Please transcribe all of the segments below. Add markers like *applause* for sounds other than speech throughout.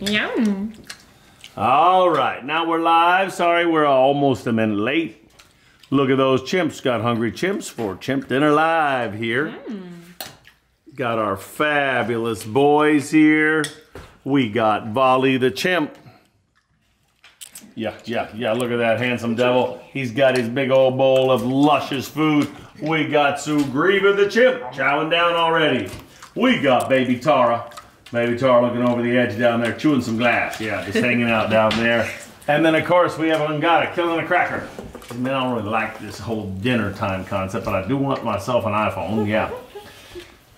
Yum. All right, now we're live. Sorry, we're almost a minute late. Look at those chimps. Got hungry chimps for Chimp Dinner Live here. Hmm. Got our fabulous boys here. We got Volley the chimp. Yeah, yeah, yeah. Look at that handsome devil. He's got his big old bowl of luscious food. We got Sugriva the chimp chowing down already. We got baby Tara. Baby Tar looking over the edge down there, chewing some glass. Yeah, just hanging out down there. And then, of course, we have Angada killing a cracker. I mean, I don't really like this whole dinner time concept, but I do want myself an iPhone. Yeah.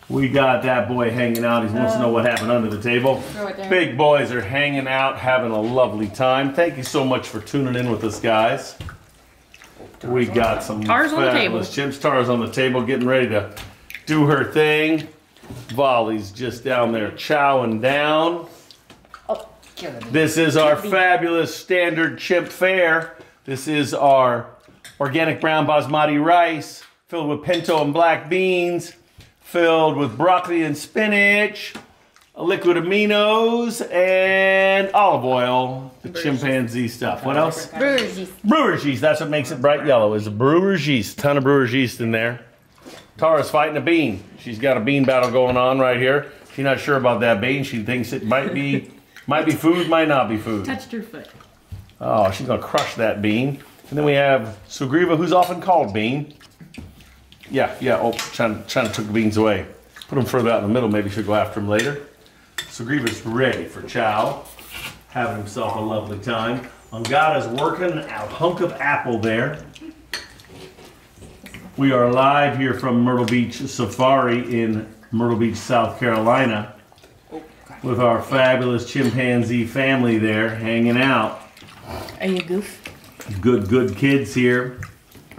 We got that boy hanging out. He wants to know what happened under the table. Throw it there. Big boys are hanging out, having a lovely time. Thank you so much for tuning in with us, guys. We got some Tara's on the fabulous chimps. Tara's on the table, getting ready to do her thing. Volley's just down there chowing down. Oh. This is our fabulous standard chimp fare. This is our organic brown basmati rice filled with pinto and black beans, filled with broccoli and spinach, liquid aminos, and olive oil. The chimpanzee stuff. What else? Brewer's yeast. Brewer's yeast. That's what makes it bright yellow. Is a brewer's yeast. Ton of brewer's yeast in there. Tara's fighting a bean. She's got a bean battle going on right here. She's not sure about that bean. She thinks it might be, might be food, might not be food. Touched her foot. Oh, she's gonna crush that bean. And then we have Sugriva, who's often called Bean. Yeah, yeah. Oh, trying to took the beans away. Put them further out in the middle. Maybe she'll go after them later. Sugriva's ready for chow. Having himself a lovely time. Angada's working a hunk of apple there. We are live here from Myrtle Beach Safari in Myrtle Beach, South Carolina, with our fabulous chimpanzee family there hanging out. Are you a goof? Good, good kids here. *laughs*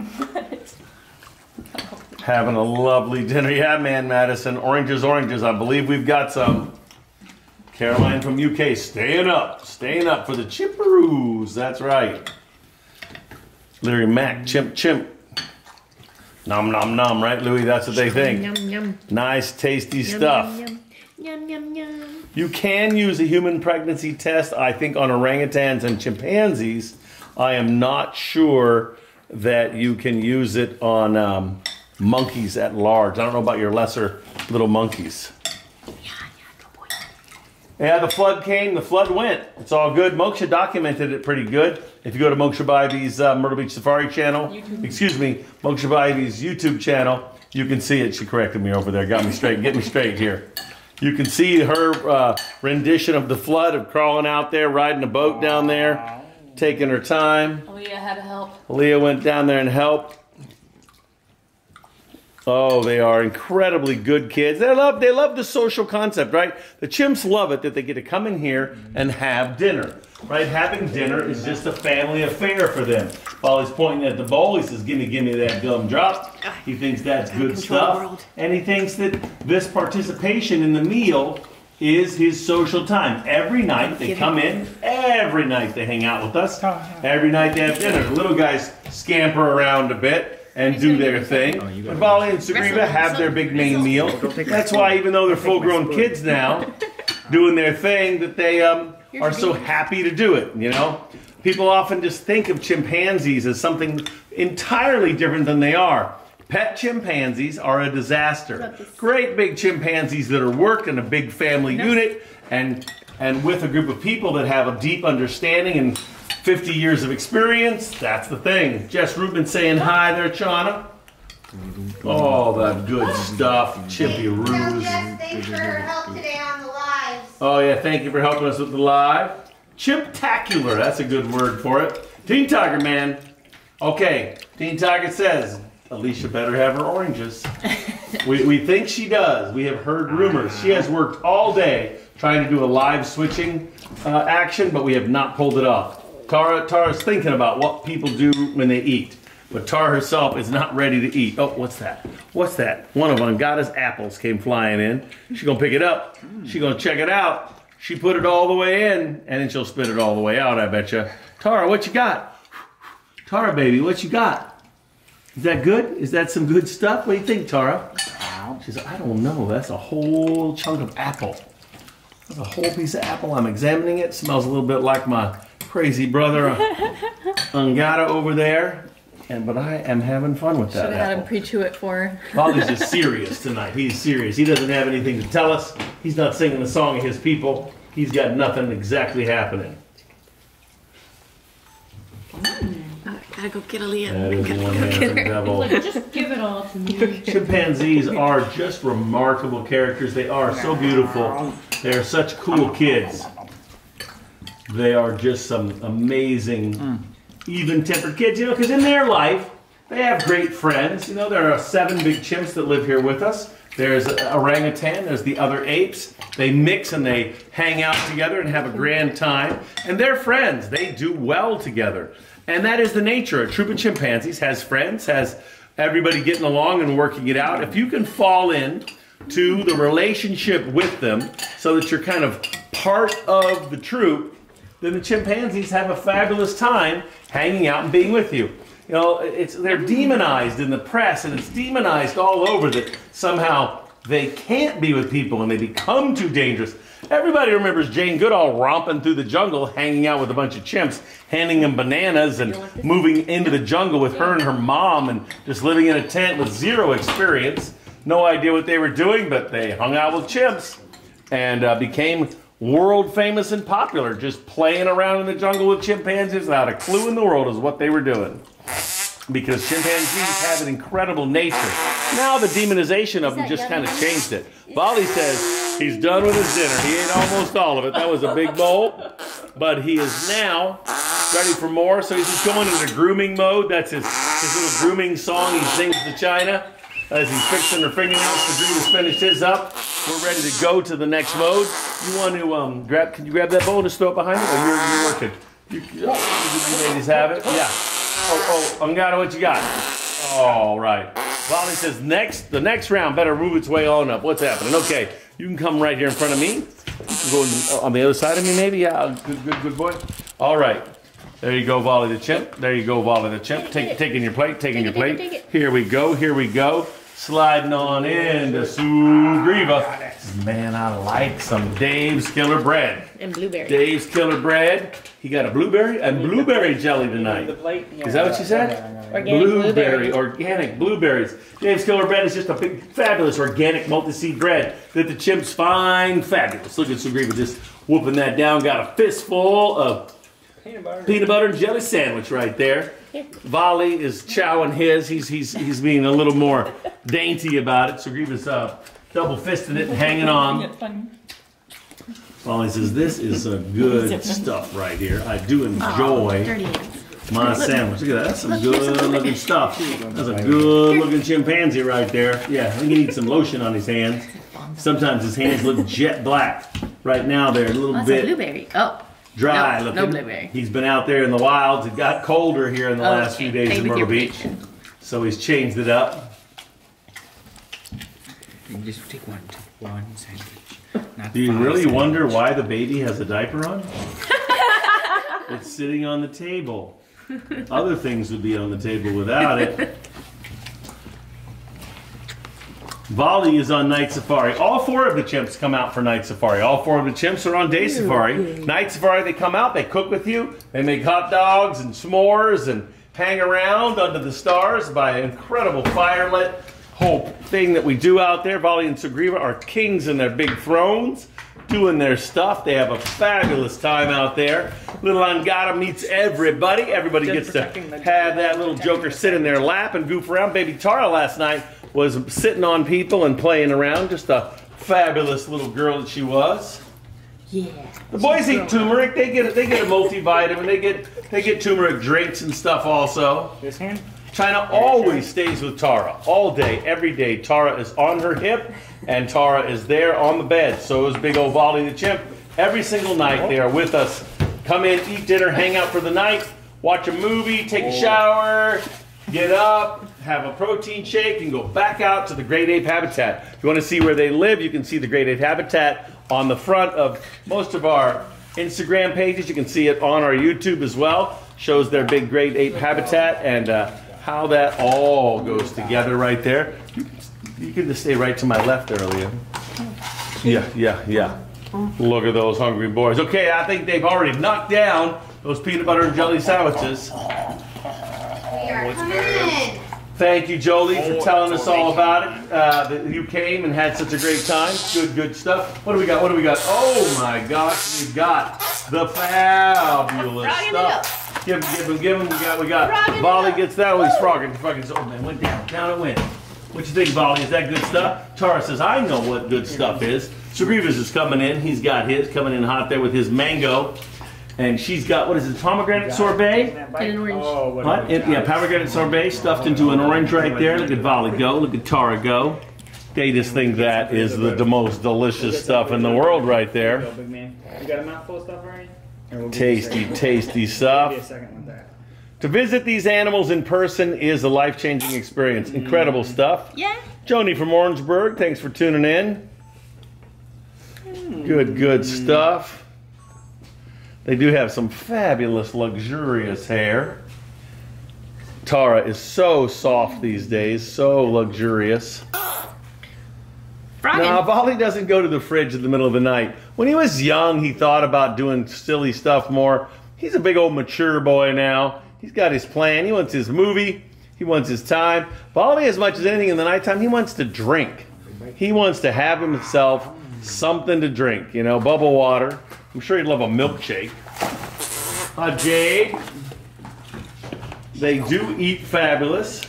Having a lovely dinner. Yeah, man, Madison. Oranges, oranges. I believe we've got some. Caroline from UK staying up, staying up for the chipperoos. That's right. Larry Mack, chimp, chimp. Nom, nom, nom, right, Louis? That's what they think. Yum, yum. Nice, tasty Yum, stuff. Yum, yum, yum. You can use a human pregnancy test, I think, on orangutans and chimpanzees. I am not sure that you can use it on um, monkeys at large. I don't know about your lesser little monkeys. Yeah, the flood came, the flood went. It's all good. Moksha documented it pretty good. If you go to Moksha Bybee's uh, Myrtle Beach Safari channel, YouTube. excuse me, Moksha Bybee's YouTube channel, you can see it. She corrected me over there, got me straight, get me straight here. You can see her uh, rendition of the flood of crawling out there, riding a boat down there, taking her time. Leah had to help. Leah went down there and helped. Oh, they are incredibly good kids. They love they love the social concept, right? The chimps love it that they get to come in here and have dinner. Right? Having dinner is just a family affair for them. While he's pointing at the bowl, he says, Gimme, gimme that gumdrop. He thinks that's good stuff. And he thinks that this participation in the meal is his social time. Every night they come in, every night they hang out with us. Every night they have dinner. The little guys scamper around a bit and do their thing. And Bali and Sugriva have their big main meal. That's why even though they're full grown kids now, *laughs* doing their thing, that they um, are so happy to do it, you know? People often just think of chimpanzees as something entirely different than they are. Pet chimpanzees are a disaster. Great big chimpanzees that are worked in a big family unit and and with a group of people that have a deep understanding and 50 years of experience, that's the thing. Jess Rubin saying hi there, Chana. All that good stuff, Chippy Tell Roos. Jess thanks for her help today on the lives. Oh yeah, thank you for helping us with the live. Chimptacular, that's a good word for it. Teen Tiger Man. Okay, Teen Tiger says Alicia better have her oranges. *laughs* we, we think she does. We have heard rumors. She has worked all day trying to do a live switching uh, action, but we have not pulled it off. Tara Tara's thinking about what people do when they eat. But Tara herself is not ready to eat. Oh, what's that? What's that? One of Angada's apples came flying in. She's gonna pick it up. She's gonna check it out. She put it all the way in, and then she'll spit it all the way out, I betcha. Tara, what you got? Tara, baby, what you got? Is that good? Is that some good stuff? What do you think, Tara? She's like, I don't know. That's a whole chunk of apple. That's a whole piece of apple. I'm examining it. Smells a little bit like my crazy brother *laughs* Angada over there. And but I am having fun with that Should have had him pre-chew it for her. Polly's just *laughs* serious tonight. He's serious. He doesn't have anything to tell us. He's not singing the song of his people. He's got nothing exactly happening. gotta go get Aaliyah. That is one handsome devil. Like, just give it all to me. *laughs* Chimpanzees are just remarkable characters. They are so beautiful. They are such cool kids. They are just some amazing, even-tempered kids. You know, because in their life, they have great friends. You know, there are seven big chimps that live here with us. There's orangutan. There's the other apes. They mix and they hang out together and have a grand time. And they're friends. They do well together. And that is the nature. A troop of chimpanzees has friends, has everybody getting along and working it out. If you can fall in to the relationship with them so that you're kind of part of the troop, then the chimpanzees have a fabulous time hanging out and being with you. You know, it's they're demonized in the press and it's demonized all over that somehow they can't be with people and they become too dangerous. Everybody remembers Jane Goodall romping through the jungle, hanging out with a bunch of chimps, handing them bananas and moving into the jungle with her and her mom and just living in a tent with zero experience. No idea what they were doing, but they hung out with chimps and uh, became world famous and popular, just playing around in the jungle with chimpanzees without a clue in the world is what they were doing. Because chimpanzees have an incredible nature. Now the demonization of them just kind of changed it. Bali says he's done with his dinner. He ate almost all of it. That was a big bowl. But he is now ready for more. So he's just going into grooming mode. That's his, his little grooming song he sings to China as he's fixing her fingernails. Sabrina has finished his up. We're ready to go to the next mode. You want to um, grab? Can you grab that bowl and just throw it behind you? Or you're, you're working. You, you, you ladies have it. Yeah. Oh, oh, Angada, what you got? All right. Volley says next. The next round better move its way on up. What's happening? Okay, you can come right here in front of me. You can go in- on the other side of me, maybe. Yeah. Good, good, good boy. All right. There you go, Volley the chimp. There you go, Volley the chimp. Take, taking your plate, taking your plate. take it, take Here we go, here we go. Sliding on into Sugriva. Man, I like some Dave's Killer Bread. And blueberry. Dave's Killer Bread. He got a blueberry and blueberry jelly tonight. Is that what you said? Organic Blueberry, blueberries. organic blueberries. Dave's Killer Bread is just a big, fabulous organic multi-seed bread that the chimps find fabulous. Look at Sugriva just whooping that down. Got a fistful of Peanut butter. peanut butter and jelly sandwich right there. Volley is chowing his. He's he's he's being a little more dainty about it. Sugriva's uh, double fisting it and hanging on. Volley says, "This is a good stuff right here. I do enjoy." Dirty hands. My sandwich. Look at that. That's some good looking stuff. That's a good looking chimpanzee right there. Yeah, I think he needs some lotion on his hands. Sometimes his hands look jet black. Right now they're a little That's a bit blueberry. Oh. Dry No, looking. no blueberry. He's been out there in the wilds. It got colder here in the oh, last Okay, few days stay in Myrtle Beach. prediction. So he's changed it up. You just take one, take one sandwich. Not Do you really sandwiches. wonder why the baby has a diaper on? *laughs* it's sitting on the table. Other things would be on the table without it. Volley is on night safari. All four of the chimps come out for night safari. All four of the chimps are on day safari. Night safari, they come out, they cook with you, they make hot dogs and s'mores and hang around under the stars by an incredible firelit whole thing that we do out there. Volley and Sugriva are kings in their big thrones, doing their stuff. They have a fabulous time out there. Little Angada meets everybody. Everybody gets to have that little joker sit in their lap and goof around. Baby Tara last night was sitting on people and playing around. Just a fabulous little girl that she was. Yeah. The boys eat turmeric. They get they get a multivitamin. They get they get turmeric drinks and stuff also. This hand? China always stays with Tara all day, every day. Tara is on her hip, and Tara is there on the bed. So is Big Old Volley the chimp. Every single night they are with us. Come in, eat dinner, hang out for the night, watch a movie, take a oh. shower, get up, have a protein shake, and go back out to the Great Ape Habitat. If you want to see where they live, you can see the Great Ape Habitat on the front of most of our Instagram pages. You can see it on our YouTube as well. Shows their big Great Ape Habitat and uh, how that all goes together right there. You can, just stay right to my left Leah. Yeah, yeah, yeah. Look at those hungry boys. Okay, I think they've already knocked down those peanut butter and jelly sandwiches. We are in. Thank you, Jolie, for telling us all about it. Uh, that you came and had such a great time. Good, good stuff. What do we got? What do we got? Oh my gosh, we've got the fabulous Frogging it stuff. Give him, give him, give him. We got, we got. Frogging it Volley gets that. Oh, he's frogging. Fucking, oh man, went down, down it went. What you think, Volley? Is that good stuff? Tara says, I know what good stuff is. Sugriva's is coming in. He's got his coming in hot there with his mango. And she's got, what is it, pomegranate sorbet? And an orange. Oh, what? What? It- yeah, pomegranate sorbet stuffed into an orange right there. Look at Volley go. Look at Tara go. They just think that is the, the most delicious stuff in the world right there. Go, big man. You got a mouthful of stuff already? Or you Tasty, tasty Give stuff. second with that. To visit these animals in person is a life changing experience. Mm. Incredible stuff. Yeah. Joni from Orangeburg, thanks for tuning in. Mm. Good, good stuff. They do have some fabulous, luxurious hair. Tara is so soft these days, so luxurious. Frogging. Now, Volley doesn't go to the fridge in the middle of the night. When he was young, he thought about doing silly stuff more. He's a big old mature boy now. He's got his plan. He wants his movie. He wants his time. Volley, as much as anything in the nighttime, he wants to drink. He wants to have himself something to drink. You know, bubble water. I'm sure you'd love a milkshake. Uh, Jade. They do eat fabulous.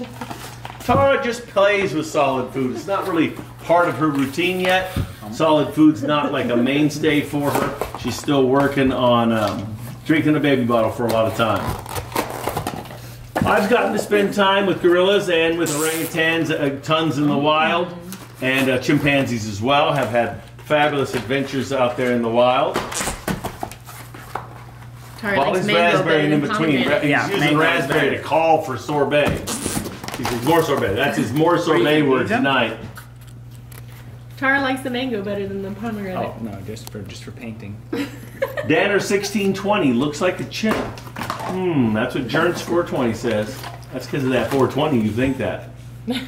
Tara just plays with solid food. It's not really part of her routine yet. Solid food's not like a mainstay for her. She's still working on um, drinking a baby bottle for a lot of time. I've gotten to spend time with gorillas and with orangutans, uh, tons in the wild, and uh, chimpanzees as well. Have had fabulous adventures out there in the wild. Tara All likes his mango raspberry and in between. Ra- pomegranate. He's Yeah, using raspberry better. to call for sorbet. He says more sorbet. That's his more sorbet word tonight. Tara likes the mango better than the pomegranate. Oh, no, just for just for painting. *laughs* Danner 1620 looks like a chimp. Hmm, that's what Jerns 420 says. That's because of that 420 you think that. *laughs*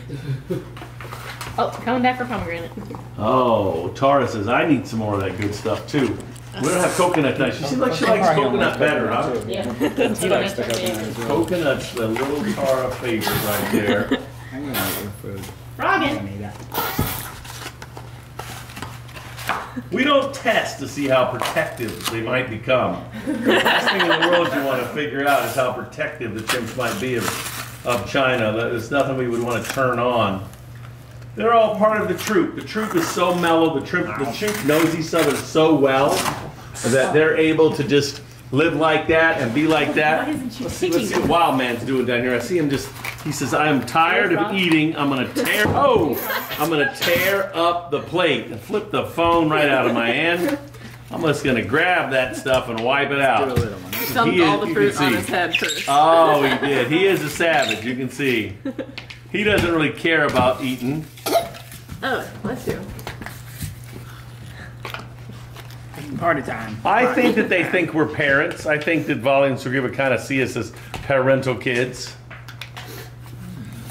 Oh, coming back for pomegranate. Oh, Tara says, I need some more of that good stuff too. We don't have coconut tonight. She seems like she likes coconut better, huh? Yeah. He likes the coconut as. Coconut's the little Tara favorite right there. I'm gonna eat your food. I Frogging. need that. We don't test to see how protective they might become. The last thing in the world you want to figure out is how protective the chimps might be of, of China. There's nothing we would want to turn on. They're all part of the troop. The troop is so mellow. The troop, the troop knows each other so well that they're able to just live like that and be like Why that. isn't she Let's see, let's see what Wild Man's doing down here. I see him just. He says, "I am tired of eating. I'm gonna tear. *laughs* Oh, I'm gonna tear up the plate and flip the phone right out of my hand. I'm just gonna grab that stuff and wipe it out. little one. Dumped He is- all the you fruit can on see. his head first. Oh, he did. He is a savage. You can see. *laughs* He doesn't really care about eating. Oh, bless you. Party time. I think that they think we're parents. I think that Volley and Sugriva kind of see us as parental kids.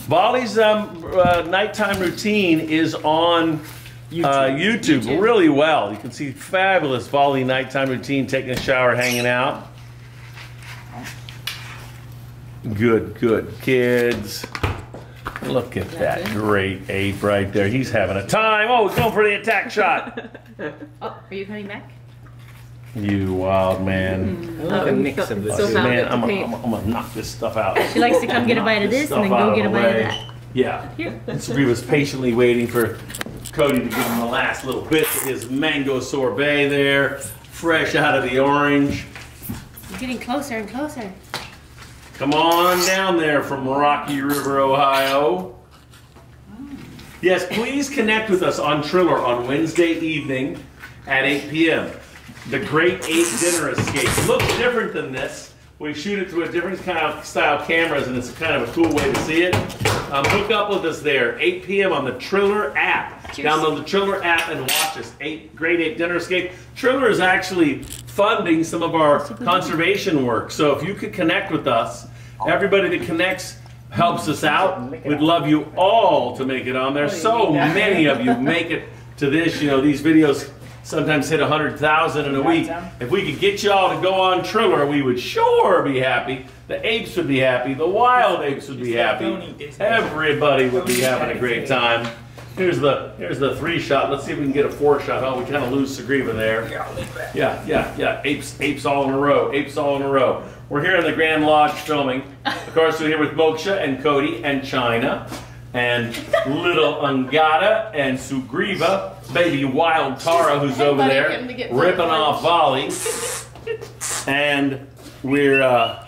Volley's um, uh, nighttime routine is on uh, YouTube, YouTube. really well. You can see fabulous Volley nighttime routine, taking a shower, hanging out. Good, good kids. Look at that great ape right there. He's having a time. Oh, he's going for the attack shot. *laughs* Oh, are you coming back? You wild man. I love a um, mix of this. So man, I'm gonna I'm gonna knock this stuff out. She likes to come get a bite of this and then go get a bite of that. Yeah. Here. *laughs* And Sabrina was patiently waiting for Kody to give him the last little bit of his mango sorbet there, fresh out of the orange. You're getting closer and closer. Come on down there from Rocky River, Ohio. Yes, please connect with us on Triller on Wednesday evening at 8 p.m. The Great Ape Dinner Escape. It looks different than this. We shoot it through a different kind of style cameras, and it's kind of a cool way to see it. Um, hook up with us there, 8 p.m. on the Triller app. Cheers. Download the Triller app and watch us. Eight Great Ape Dinner Escape. Triller is actually funding some of our conservation work. So if you could connect with us, everybody that connects helps us out. We'd love you all to make it on there. So many of you make it to this. You know, these videos sometimes hit 100,000 in a week. If we could get y'all to go on Triller, we would sure be happy. The apes would be happy. The wild apes would be happy. Everybody would be having a great time. Here's the here's the three shot. Let's see if we can get a four shot. Oh, we kind of lose Sugriva there. Yeah, yeah, yeah. Apes, apes all in a row. Apes all in a row. We're here in the Grand Lodge filming. Of course, we're here with Moksha and Kody and China and *laughs* little Angada and Sugriva, baby Wild Tara who's over there to ripping off volley. *laughs* and we're uh,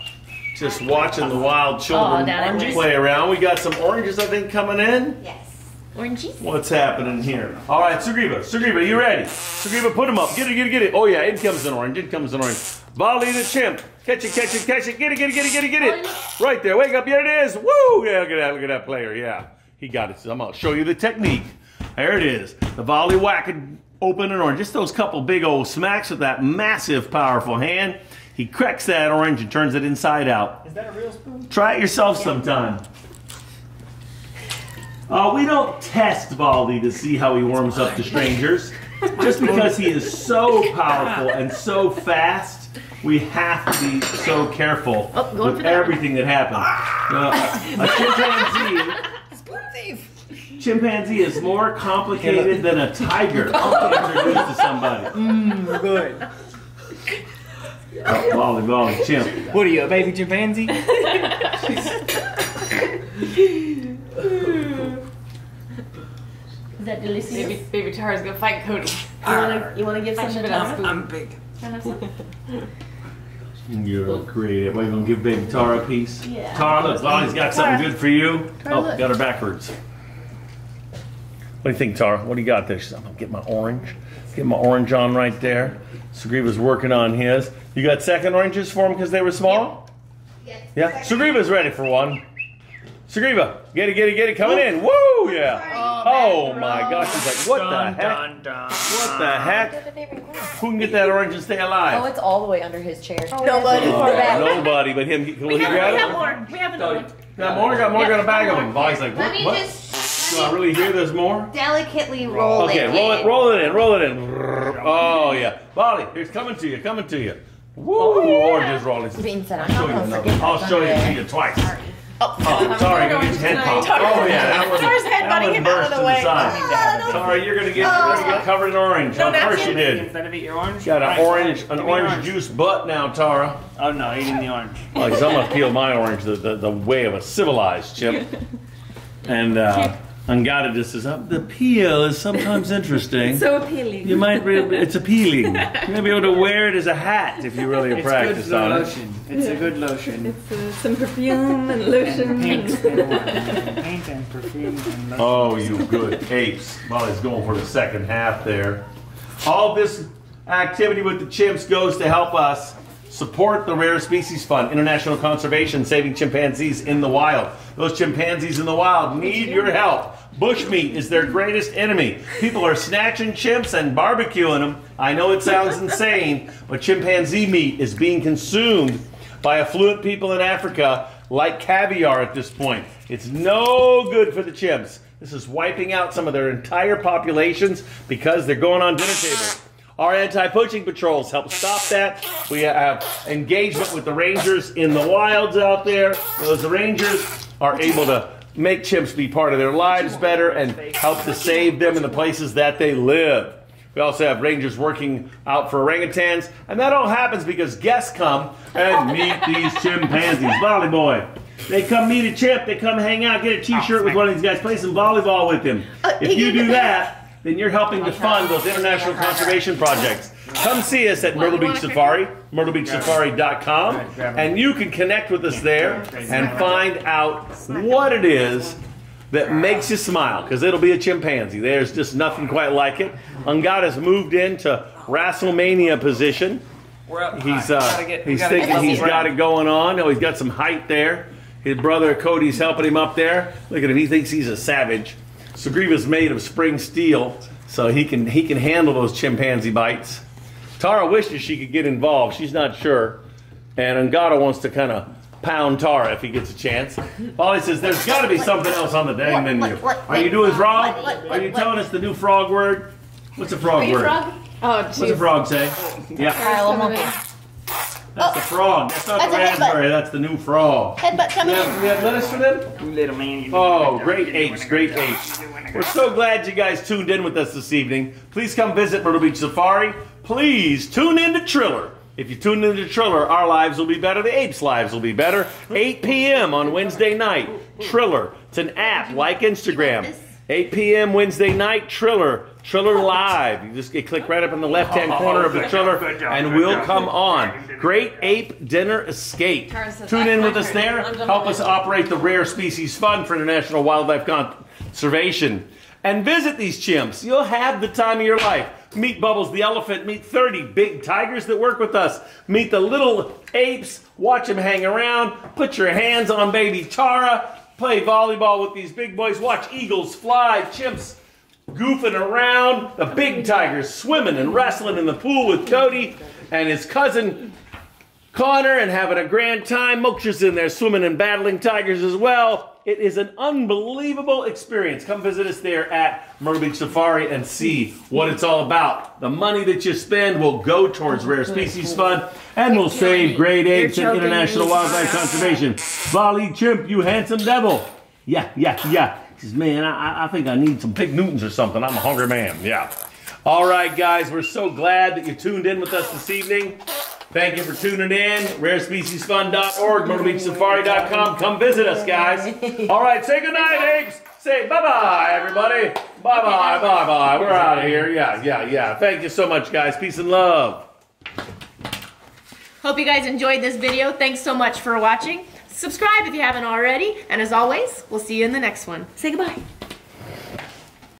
just watching the wild children Aw, down in play around. We got some oranges, I think, coming in. Yes. Oranges. What's happening here? All right, Sugriva, Sugriva, you ready? Sugriva, put him up. Get it, get it, get it. Oh yeah, in comes an orange. In comes an orange. Volley the chimp. Catch it, catch it, catch it. Get it, get it, get it, get it, get it. Right there. Wake up. Here it is. Woo! Yeah, look at that. Look at that player. Yeah, he got it. So I'm gonna show you the technique. There it is. The volley whack and open an orange. Just those couple big old smacks with that massive, powerful hand. He cracks that orange and turns it inside out. Is that a real spoon? Try it yourself sometime. Uh, we don't test Baldy to see how he warms up to strangers. *laughs* Just because he is so powerful and so fast, we have to be so careful Oh, with everything that happens. *laughs* Uh, a chimpanzee, chimpanzee is *laughs* more complicated than a tiger. *laughs* I'll introduce to somebody. Mm, good. Oh, Baldy, Baldy, chimp. What are you, a baby chimpanzee? *laughs* Is that delicious? Baby, baby Tara's gonna fight Kody. You wanna, you wanna give I some should to have Tara? done I'm big. Can I have some? You're creative. What, you gonna give baby Tara a piece? Yeah. Tara, look, Bonnie's got something good for you. Tara, oh, look. got her backwards. What do you think, Tara? What do you got there? She's, I'm gonna get my orange. Get my orange on right there. Sugriva's working on his. You got second oranges for him because they were small? Yes. Yeah. Sugriva's ready for one. Sugriva, get it, get it, get it, coming in. Woo, yeah. Oh, oh, oh my gosh, he's like, what the heck? Dun, dun. What the heck? Who can get that orange and stay alive? Oh, it's all the way under his chair. Oh, nobody. Oh, nobody but him. Will We he have, grab we it? have more. We have another one. Got more, got more, got a bag of them. Bonnie's like, Let what? me what? just Do I really hear there's more? delicately roll Okay, it. roll it, in. roll it in, roll it in. Oh yeah, Molly, here's coming to you, coming to you. Woo! Oranges rolling. Bean said, I'm I'll show not you gonna another. I'll show you Sunday. to you twice. Oh, Oh, sorry, you get your head popped. Oh yeah, that one. Tara's head that butting one him out of the way. side. Sorry, you're gonna get, you're gonna get covered in orange. No of course you did. Instead of eat your orange? Got an orange, an orange juice butt now, Tara. Oh no, eating the orange. Like, I'm gonna peel my orange the, the, the way of a civilized chip. *laughs* And uh, Angada just says, "Uh, the peel is sometimes interesting. So appealing. You might really, it's appealing. You might be able to wear it as a hat if you really It's practice good on it. lotion. It's a good lotion. It's uh, some perfume and lotion. Paint and, *laughs* paint and perfume and lotion. Oh, you good apes. Molly's going for the second half there. All this activity with the chimps goes to help us support the Rare Species Fund, International Conservation, saving chimpanzees in the wild. Those chimpanzees in the wild need your help. Bushmeat is their greatest enemy. People are snatching chimps and barbecuing them. I know it sounds insane, but chimpanzee meat is being consumed by affluent people in Africa like caviar at this point. It's no good for the chimps. This is wiping out some of their entire populations because they're going on dinner tables. Our anti-poaching patrols help stop that. We have engagement with the rangers in the wilds out there. Those rangers are able to make chimps be part of their lives better and help to save them in the places that they live. We also have rangers working out for orangutans, and that all happens because guests come and meet these chimpanzees. Volley boy. They come meet a chimp, they come hang out, get a t-shirt with one of these guys, play some volleyball with them. Uh, if you do that, then you're helping to fund those international conservation projects. Come see us at Myrtle Beach Safari, myrtlebeachsafari.com, and you can connect with us there and find out what it is that makes you smile, because it'll be a chimpanzee. There's just nothing quite like it. Angada's moved into WrestleMania position. We're up. He's high. uh, Gotta get- he's gotta get thinking he's level got ground. it going on. Oh, he's got some height there. His brother Kody's helping him up there. Look at him. He thinks he's a savage. Sugriva's made of spring steel, so he can he can handle those chimpanzee bites. Tara wishes she could get involved. She's not sure, and Angada wants to kind of pound Tara if he gets a chance. Polly says there's got to be something else on the dang What, menu. what, what, Are you doing frog? what, what, Are you what, telling us the new frog word? What's a frog Are you word? frog? Oh, What's a frog say? Yeah, Kyle, I'm that's the oh, frog. That's not That's the a headbutt. raspberry. That's the new frog. Headbutt We coming have, in. we have lettuce for them? You little man. you Oh, great good apes, great doing apes. job. You're doing a We're so glad you guys tuned in with us this evening. Please come visit Myrtle Beach Safari. Please tune in to Triller. If you tune in to Triller, our lives will be better. The apes' lives will be better. 8 p.m. on Wednesday night. Triller. It's an app like Instagram. 8 p.m. Wednesday night. Triller. Triller Live. You just get click right up in the left-hand oh, corner of the Triller, job, good job, and we'll come on. Great Ape Dinner Escape. Tune in with us there. Help us operate the Rare Species Fund for International Wildlife Conservation. And visit these chimps. You'll have the time of your life. Meet Bubbles the elephant. Meet 30 big tigers that work with us. Meet the little apes. Watch them hang around. Put your hands on baby Tara. Play volleyball with these big boys. Watch eagles fly. Chimps goofing around. The big tigers swimming and wrestling in the pool with Kody and his cousin Connor and having a grand time. Moksha's in there swimming and battling tigers as well. It is an unbelievable experience. Come visit us there at Myrtle Beach Safari and see what it's all about. The money that you spend will go towards Rare Species Fund and will save great apes and international wildlife conservation. Volley Chimp, you handsome devil. Yeah, yeah, yeah. He says, man, I, I think I need some pig Newtons or something. I'm a hungry man. Yeah. All right, guys, we're so glad that you tuned in with us this evening. Thank you for tuning in. RareSpeciesFund.org, MyrtleBeachSafari.com. Come visit us, guys. *laughs* All right, say goodnight, apes. Say bye bye, everybody. Bye bye, bye bye. We're out of here. Yeah, yeah, yeah. Thank you so much, guys. Peace and love. Hope you guys enjoyed this video. Thanks so much for watching. Subscribe if you haven't already. And as always, we'll see you in the next one. Say goodbye.